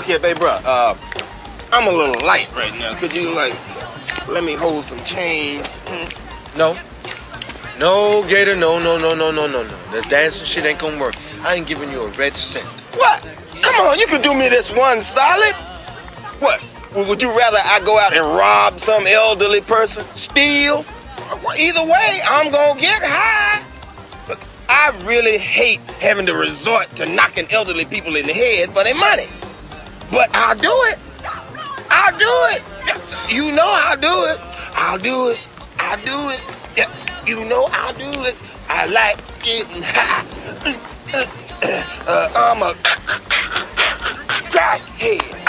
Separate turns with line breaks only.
look here, baby, bro. Uh, I'm a little light right now. Could you like let me hold some change?
No. No, Gator, no, no, no, no, no, no, no. The dancing shit ain't gonna work. I ain't giving you a red cent.
What? Come on, you could do me this one solid. What? Would you rather I go out and rob some elderly person, steal? Either way, I'm gonna get high. Look, I really hate having to resort to knocking elderly people in the head for their money. But I'll do it. I'll do it. You know I'll do it. I'll do it. I'll do it. You know I'll do it. I like getting high. Uh, I'm a crackhead.